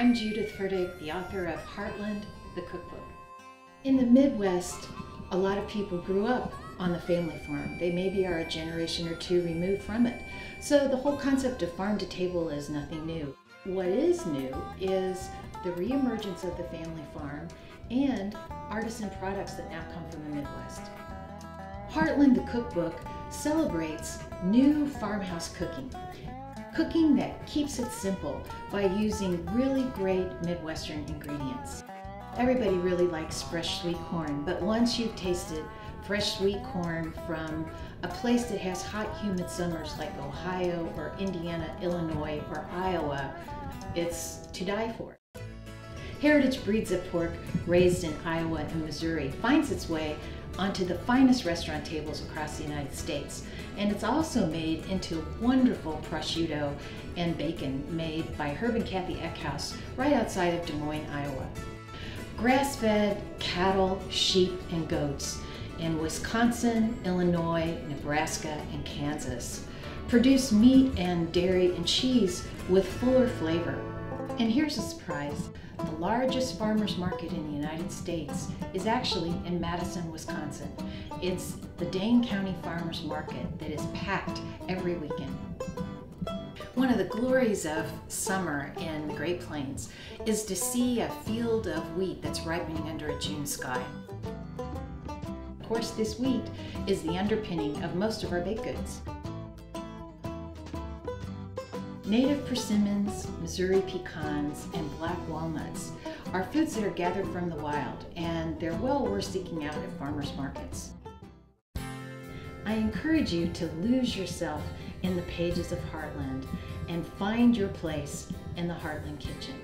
I'm Judith Fertig, the author of Heartland, the cookbook. In the Midwest, a lot of people grew up on the family farm. They maybe are a generation or two removed from it. So the whole concept of farm to table is nothing new. What is new is the reemergence of the family farm and artisan products that now come from the Midwest. Heartland the Cookbook celebrates new farmhouse cooking. Cooking that keeps it simple by using really great Midwestern ingredients. Everybody really likes fresh sweet corn, but once you've tasted fresh sweet corn from a place that has hot, humid summers like Ohio or Indiana, Illinois, or Iowa, it's to die for. Heritage breeds of pork raised in Iowa and Missouri finds its way onto the finest restaurant tables across the United States. And it's also made into wonderful prosciutto and bacon made by Herb and Kathy Eckhouse right outside of Des Moines, Iowa. Grass-fed cattle, sheep, and goats in Wisconsin, Illinois, Nebraska, and Kansas produce meat and dairy and cheese with fuller flavor. And here's a surprise. The largest farmer's market in the United States is actually in Madison, Wisconsin. It's the Dane County Farmers Market that is packed every weekend. One of the glories of summer in the Great Plains is to see a field of wheat that's ripening under a June sky. Of course, this wheat is the underpinning of most of our baked goods. Native persimmons, Missouri pecans, and black walnuts are foods that are gathered from the wild, and they're well worth seeking out at farmers markets. I encourage you to lose yourself in the pages of Heartland and find your place in the Heartland Kitchen.